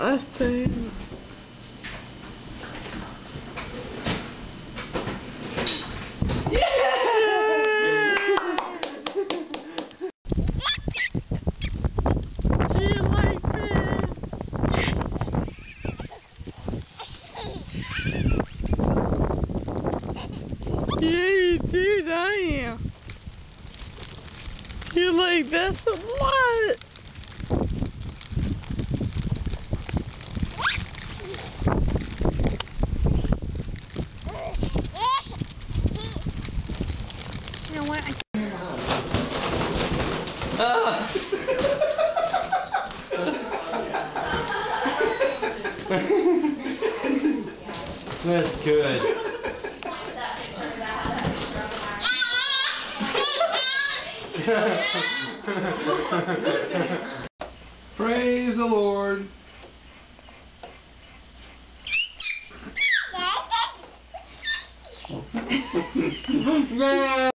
I you do, don't you? You like this a lot. Know what? I That's good. Praise the Lord.